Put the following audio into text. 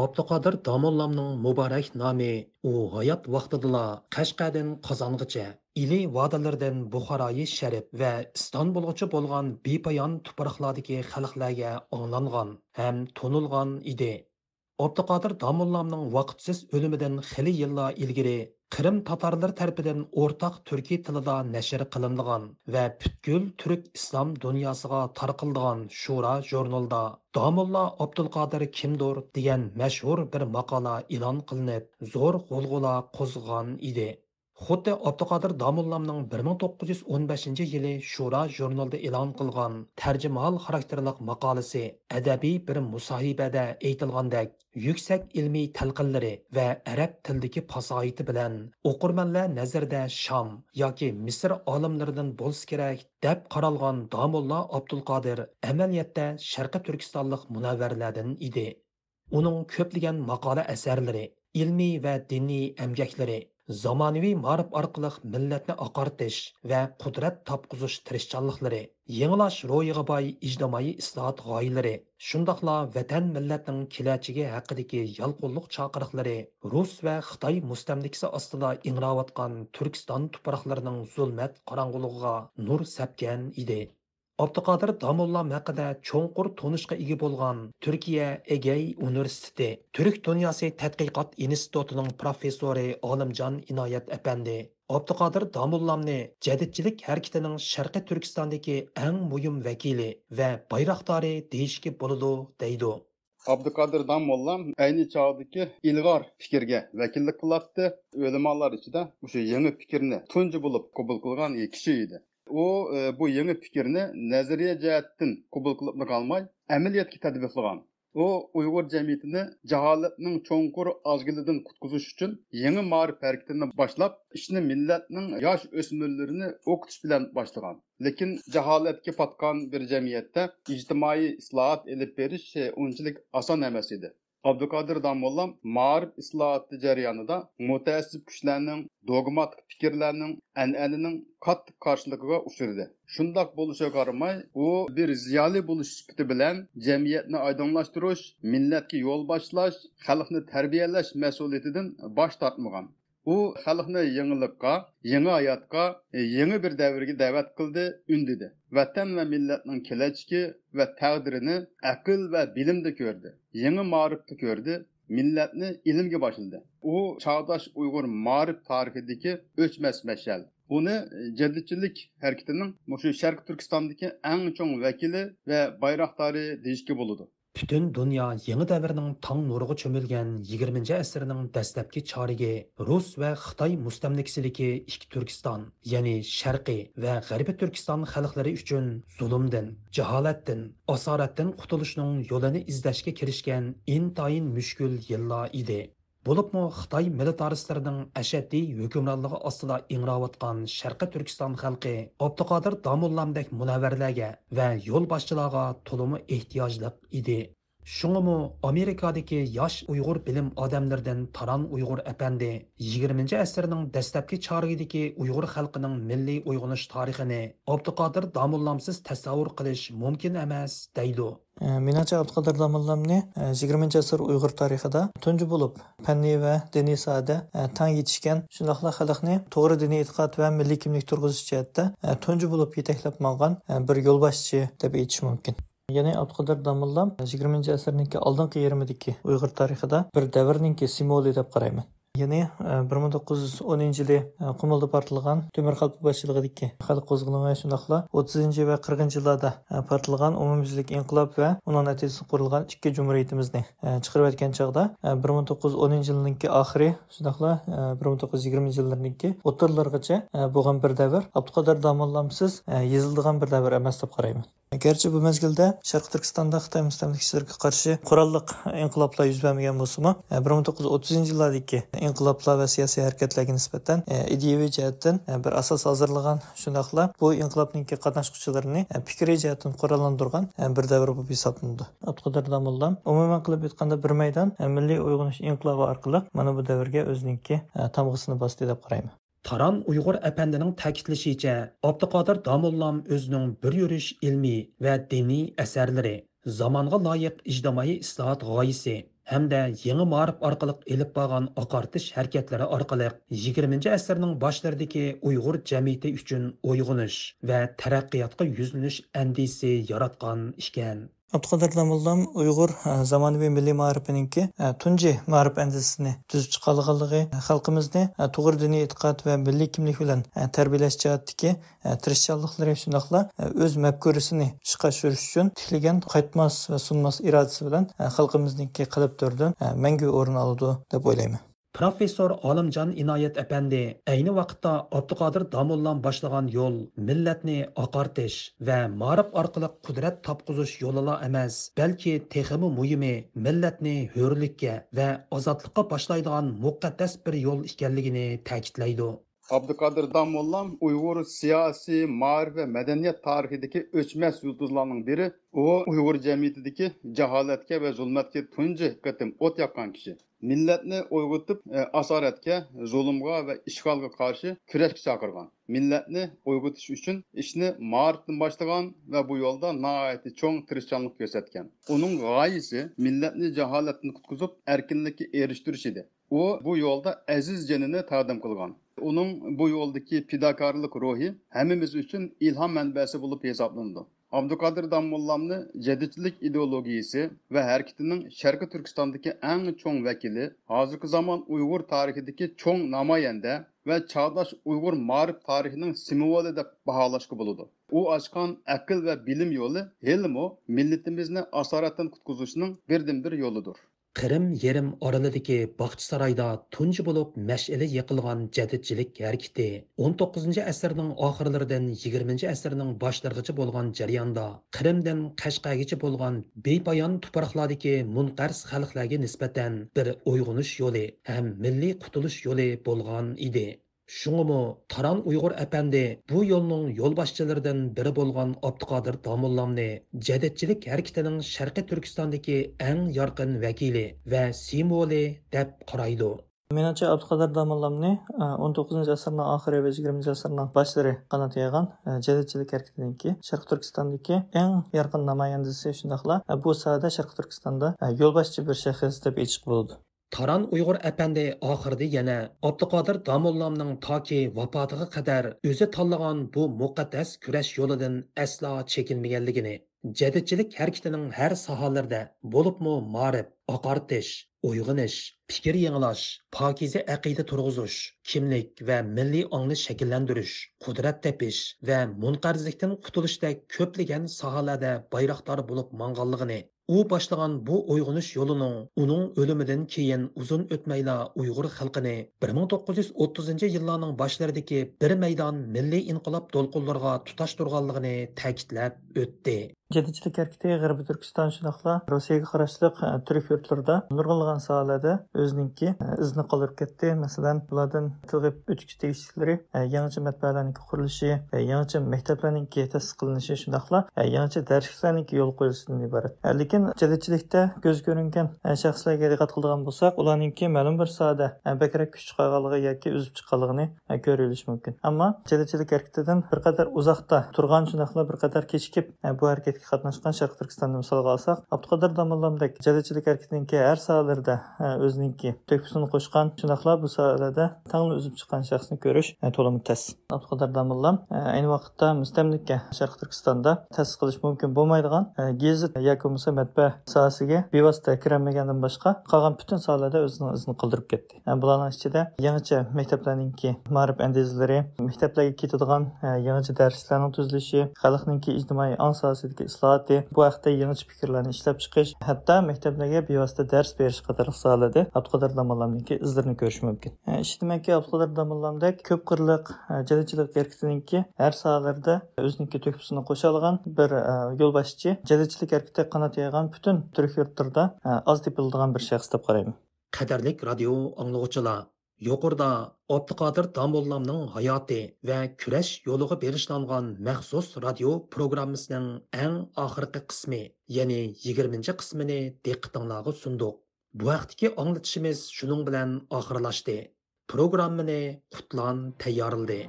Abduqodir Domollamning muborak nomi u hayot vaqtidala Qashqadan qozong'icha ili vodilardan Buxoroyi Sharif va Istanbulgacha bo'lgan bepoyon tuproqlardagi xalqlarga anglangan ham to'nilgan edi. Abduqodir Domollamning vaqtsiz o'limidan xili yillar ilgari Qrim tatarlar tarafidan o'rtaq turkiy tilida nashr qilingan va butkul turk islom dunyosiga tarqilgan Shura jurnalida Damulla Abdulqodir kimdir degan mashhur bir maqola e'lon qilinib, zo'r g'ulg'ula qo'zg'agan edi. Xuddi Abduqodir Damullamning 1915 yili Shura jurnalida e'lon qilgan tarjimahol xarakterlik maqolasi adabiy bir musohibada aytilgandek yuksak ilmiy talqinlari va arab tilidagi fasohati bilan o'qirmanlar nazarda sham yoki misr olimlaridan bo'lsa kerak deb qaralgan domulla abdulqodir amaliyotda sharqi turkistonlik munavvarlardan edi. Uning ko'plagan maqola asarlari ilmiy va diniy amgaklari zamonaviy ma'rif orqali millatni oqartish va qudrat topqizish tirishchanliklari yangilash ro'yiga boy ijtimoiy islohot g'oyalari shundoqla vatan millatning kelajagi haqidagi yalqinliq chaqiriqlari rus va xitoy mustamlikasi ostida ingrayotgan turkiston tuproqlarining zulmat qorong'ulig'iga nur sapgan edi. Abduqodir Damullam haqida cho'nqur tonishga ega bo'lgan Turkiya Egey universiteti Turk dunyosi tadqiqot institutining professori Olimjon Inoyat apandi Abduqodir Damullamni jadidchilik harakatining Sharqi Turkistondagi eng muhim vakili va bayroqdori deyishga bo'ladi deydi. Abduqodir Damollam ayni chog'dagi ilg'or fikrga vakillik qilyapti O'limalar ichida o'sha yangi fikrni tunji bo'lib qabul qilgan kishi edi. U e, bu yangi fikrni nazariya jihatdan qabul qilib qolmay amaliyotga tadbiqlagan u uyg'ur jamiyatini jaholatning cho'nqur ozgilidan qutqizish uchun yangi ma'rif boshlab ishni millatning yosh o'smirlarini o'qitish bilan boshlagan lekin jaholatga potgan bir jamiyatda ijtimoiy islohot ilib berish unchalik oson emas edi Abdülkadir Damollam ma'rif islohoti jarayonida mutaassib kuchlarning dogmatik fikrlarning an'ananing qattiq qarshiligiga uchradi shundoq bo'lishiga qaramay u bir ziyoli bo'lish sifati bilan jamiyatni oydinlashtirish millatga yo'l boshlash xalqni tarbiyalash mas'uliyatidan bosh tortmagan u xalqni yangilikqa yangi hayotga e, yangi bir davrga da'vat qildi undidi vatan va millatning kelajagi va taqdirini aql va bilimda ko'rdi yangi ma'rifda ko'rdi millatni ilmga boshladi. U chog'dosh uyg'ur ma'rif tarixidagi o'chmas mashal. Buni e, jadidchilik harakatining shu sharq turkistondagi eng chong vakili va bayroqdori deyishga bo'ladi. Бүтін дүния еңі дәвірнің таң нұрығы чөмілген 20 әсірінің дәстәпкі чарығы Рус вә Қытай мұстамліксілікі ішкі Түркістан, яғни Шәрқи вә turkiston Түркістан халықлары үшін зұлымдың, жахалаттың, асараттың құтылышының izlashga kirishgan intoyin intayin yillar edi. Idi. Bo'libmi Xitoy militaristlarning ashaddiy hukmronligi ostida ingravotgan Sharqi Turkiston xalqi Abduqodir Damullamdek munavvarlarga va yo'lboshchilarga to'limi ehtiyojli edi. Шуңымы Америкадагы яш ұйғыр білім адамлардан Таран ұйғыр әпәнди 20-нче әсрнең дәстәпки чарыдагы уйгыр халкының милли уйгыныш тарихын Абдуқадир Дамулламсыз тасаввур кылыш мүмкін эмас дейді. Меніңше Абдықадыр Дамылламны 20 ғасыр ұйғыр тарихыда түнжі болып, пәнни вә діни саада таң етішкен, шындақла халықны тоғыры діни итқат вә милли кімлік тұрғызы жәтті түнжі болып етеклеп маңған бір елбасшы деп етіш мүмкін. Яны Абхудар Дамыллам 20-нче әсәрнең алдынгы ярымыдагы уйгыр тарихында бер дәврнең символы дип караймын. Яны 1910 елда Кумылда партылган Төмөр халкы башчылыгындагы халык козгылыгы шунакла 30 ва 40 елларда э, партылган умумизлек инқилоб ва уның нәтиҗәсендә курылган ике җумһуриятебезне э, чыгарып әйткән чагда э, 1910 елның ахыры шунакла 1920 елларның o'rtalarigacha bo'lgan bir davr abduqadar domillamsiz yozildigan bir davr emas deb qarayman garchi bu mezgilda sharqi turkistonda xitoy mezgilde qarshi qurolliq inqiloblar yuz bermagan kurallık inqilablar yüz vermegen bolsa 1930 yillardagi inqiloblar va siyosiy harakatlarga nisbatan e, ideyaviy jihatdan e, bir asos hozirlagan shundoqla bu inqilobningki qatnashuvchilarini e, fikriy jihatdan qurollantirgan bir davr bo'lib hisoblanadi. Abduqodir domullam umuman qilib aytganda bir maydon milliy uyg'unish inqilobi orqali mana bu davrga o'ziniki tamg'isini bosdi deb qarayman. Taran Uyg'ur әпәндінің тәкитлешичә, Abduqodir Damullam өзінің bir yurish ilmiy va dini asarlari zamonga loyiq ijtimoiy islohot g'oyasi hamda yangi ma'rif orqali elib borgan oqartish harakatlari orqali 20 asrning boshlaridagi uyg'ur jamiyati uchun uyg'unish va taraqqiyotga yuzlanish andisi yaratgan ekan. Abduqadir Damullam Uyg'ur e, zamonaviy milliy ma'rifininki e, tunji ma'rif andisini tuzib chiqarganligi e, xalqimizni to'g'ri diniy e'tiqod va milliy kimlik bilan tarbiyalash jihatdagi tirishchanliklari shundoqla o'z mafkurisini ishga oshirish uchun tiklagan qaytmas va sunmas irodasi bilan xalqimizniki qilib turdi mangu o'rin oladi deb o'ylayman. Professor Olimjon Inoyat apandi ayni vaqtda Abduqodir Damullan boshlagan yo'l millatni oqartish va ma'rif orqali qudrat topqizish yo'lila emas, balki texmi muhimi millatni hurlikka va ozodlikqa boshlaydigan muqaddas bir yo'l ekanligini ta'kidlaydi. Abdülkadir Damollam Uyghur siyasi, ma'rif ve medeniyet tarihideki öçmez yıldızlarının biri. O Uyghur cemiyetindeki cehaletke ve zulmetke tuncu kıtım ot yakan kişi. millatni uyg'otib e, asoratga zulmga va ishg'olga qarshi kurashga chaqirgan millatni uyg'otish uchun ishni martdan boshlagan va bu yo'lda nihoyatda cho'ng tirishchanlik ko'rsatgan uning g'oyasi millatni jaholatdan qutqizib erkinlikka erishtirish edi u bu yo'lda aziz jonini taqdim qilgan uning bu yo'ldagi fidokorlik ruhi hammamiz uchun ilhom manbasi bo'lib hisoblanadi Abdülkadir Dammollamni jadidchilik ideologiyasi va harakatining Sharqi Turkistondagi eng cho'ng vakili, hozirgi zamon Uyg'ur tarixidagi cho'ng namoyanda va chog'dosh Uyg'ur ma'rif tarixining simvoli deb baholashga bo'ladi. U ochgan aql va bilim yo'li helmo millatimizni asoratdan qutqizishning birdan-bir yo'lidir. Qrim yerim oraladagi Baxçı saroyda tunji bo'lib mash'ala yiqilgan jadidchilik harakati 19 asrning oxirlaridan 20 asrning boshlarigacha bo'lgan jarayonda Qrimdan Qashqagacha bo'lgan bepoyon tuproqlardagi munqars xalqlarga nisbatan bir uyg'unish yo'li ham milliy qutulish yo'li bo'lgan edi. Шуңымы Таран Уйғур әпәнде bu yo'lning yo'lboshchilaridan biri bo'lgan Abduqodir Domullamni jadidchilik harakatining Sharqiy Turkistondagi eng yorqin vakili va simvoli deb qaraydi. Menimcha Abduqodir Domullamni 19 asrning oxiri va 20 asrning boshlari qanot yaygan jadidchilik harakatiniki Sharq Turkistondagi eng yorqin namoyandasi shundoqla bu sohada Sharq Turkistonda yo'lboshchi bir shaxs deb aytishga bo'ladi. Таран Уйғур әпәнде oxirida yana Abduqodir Damollamning toki vafotiga qadar o'zi tanlagan bu muqaddas kurash yo'lidan aslo chekinmaganligini, jadidchilik harakatining har sohalarida му марып, oqartish, uyg'onish, fikr yangilash, pokiza aqida turg'izish, kimlik va milliy ongni shakllantirish, qudrat tepish va munqarzlikdan qutulishdek ko'plagan sohalarda bayroqdor bo'lib manganligini u boshlagan bu uyg'unish yo'lining uning o'limidan keyin uzun o'tmayla uyg'ur xalqini 1930 yillarning boshlaridagi bir maydon milliy inqilob to'lqinlariga tutashtirganligini ta'kidlab o'tdi. Jadidchilik harakati G'arbiy Turkiston shundoqla Rossiyaga qarashli e, turk yurtlarida nurg'unlagan sohalarda o'ziniki e, izni qoldirib ketdi. Masalan, ulardan tilg'ib o'tkish tegishliklari e, yangicha matbaalarniki qurilishi, yangicha maktablarning ta'sis qilinishi shundoqla yangicha darsliklarning yo'l qo'yilishidan iborat. Lekin jadidchilikda ko'z ko'ringan shaxslarga diqqat qiladigan bo'lsak, ularningki ma'lum bir sohada bakrak kuch chiqarganligi yoki uzib chiqqanligini ko'rilishi mumkin. Ammo jadidchilik harakatidan bir qadar uzoqda turgan shundoqla bir qadar kechikib bu harakat harakatga qatnashgan sharq turkistonni misolga olsak abduqodir domollamdek jadachilik harakatiniki har sohalarda e, o'ziniki to'kisini qo'shgan shundoqla bu sohalarda tangli uzib chiqqan shaxsni ko'rish e, to'limi tas abduqodir domollam e, ayni vaqtda mustamlika sharq turkistonda ta'sis qilish mumkin bo'lmaydigan gazet yoki bo'lmasa matbaa sohasiga bevosita kirolmagandan boshqa qolgan butun sohalarda o'zini izini qoldirib ketdi. Bularni ichida yangicha maktablarninki ma'rif andizalari maktablarga ketadigan yangicha darslarning tuzilishi xalqninki ijtimoiy ong sohasidagi islohoti bu haqda yangicha fikrlarni ishlab chiqish hatto maktablarga bevosita dars berish qatorliq sohalarda abduqadir domollamniki izlarini ko'rish mumkin. Eshitdimanki abduqadir domollamdek ko'p qirliq e, jadidchilik harakatininki har sohalarda o'ziniki to'kisini qo'sha olgan bir e, yo'lboshchi jadidchilik harakati qanot yaygan butun turk yurtlarida e, oz tepiladigan bir shaxs deb qarayman. Qadrlik radio anglovchilar Yuqorida Abduqodir Damollamning hayoti va kurash yo'liga berishlangan maxsus radio programmasining eng oxirgi qismi, ya'ni 20 qismini diqqatingizga sunduq. Bu vaqtdagi anglatishimiz shuning bilan oxirlashdi. Programmani Qutlan tayyorladi.